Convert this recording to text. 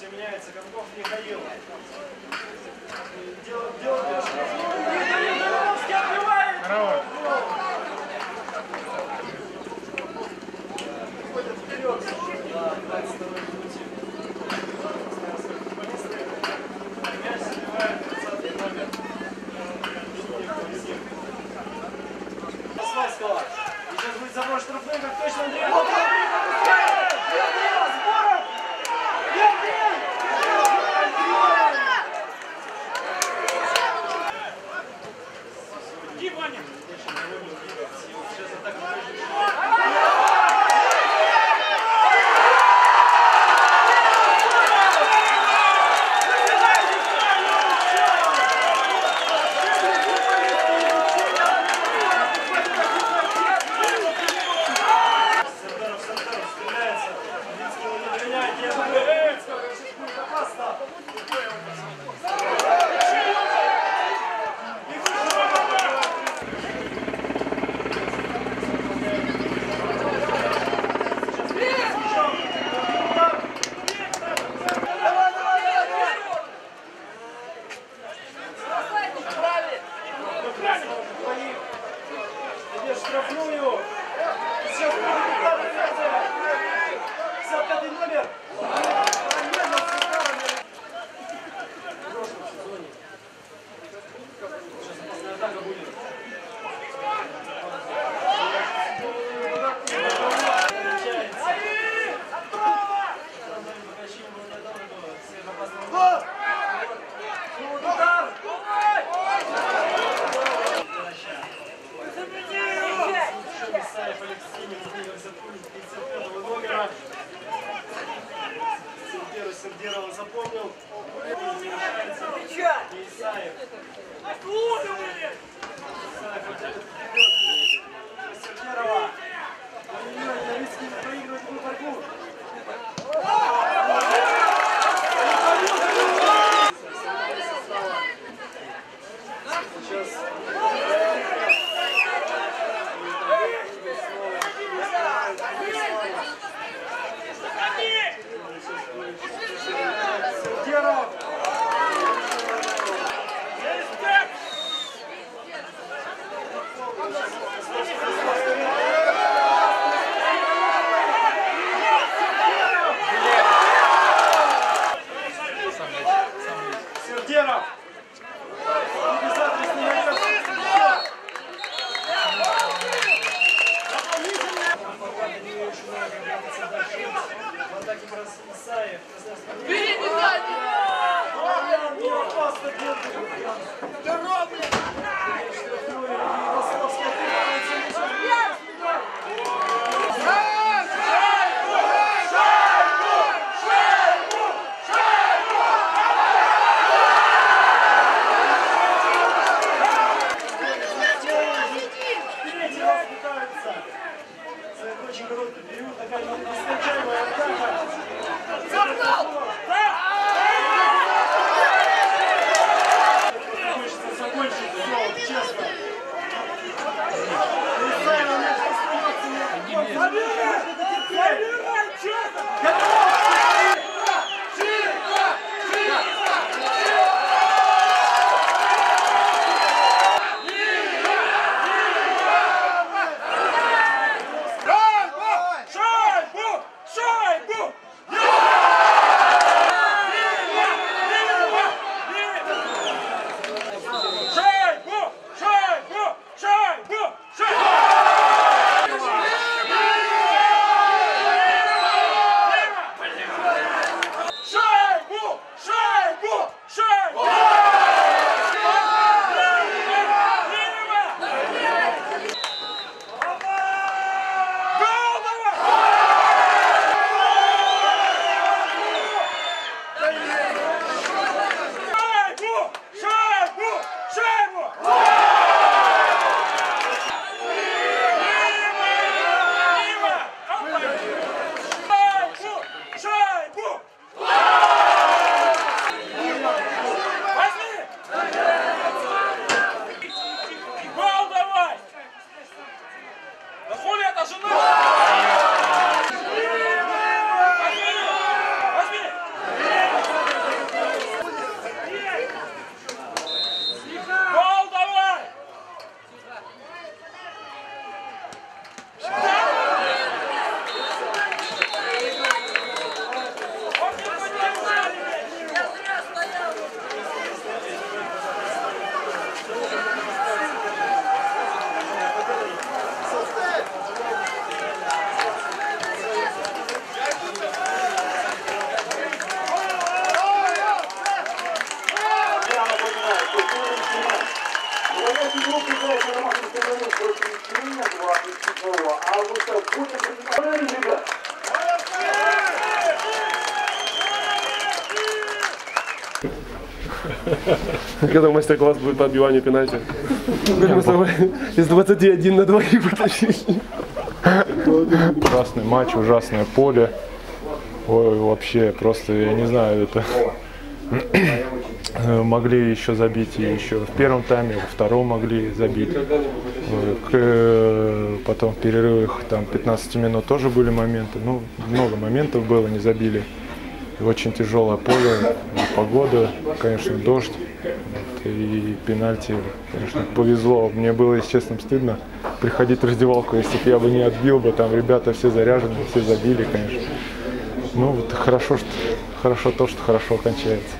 все меняется, Конков не ходил. Дело, дело 好嘞 Сердерова запомнил. Исаев Забирай! Забирай! Честно! августа будет принимать либо Когда мастер-класс будет по отбиванию пенальти. Из 21 на 2 потащили. Ужасный матч, ужасное поле. Ой, вообще, просто, я не знаю, это... могли еще забить и еще в первом тайме, во втором могли забить. К э, потом в перерывах там 15 минут тоже были моменты. Ну, много моментов было, не забили. И очень тяжелое поле, погода, конечно, дождь. И пенальти, конечно, повезло. Мне было, если честно, стыдно приходить в раздевалку, если бы я бы не отбил бы, там ребята все заряжены, все забили, конечно. Ну, вот хорошо, что, хорошо то, что хорошо кончается.